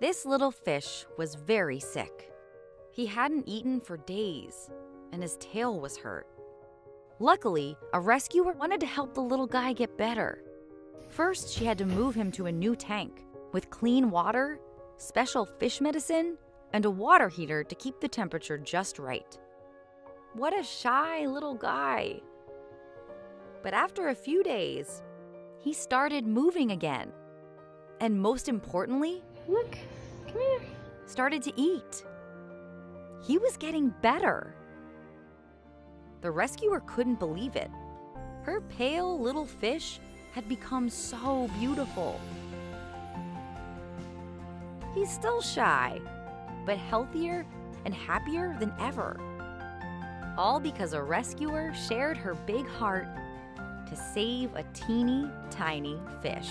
This little fish was very sick. He hadn't eaten for days, and his tail was hurt. Luckily, a rescuer wanted to help the little guy get better. First, she had to move him to a new tank with clean water, special fish medicine, and a water heater to keep the temperature just right. What a shy little guy. But after a few days, he started moving again. And most importantly, Look, come here. started to eat. He was getting better. The rescuer couldn't believe it. Her pale little fish had become so beautiful. He's still shy, but healthier and happier than ever. All because a rescuer shared her big heart to save a teeny tiny fish.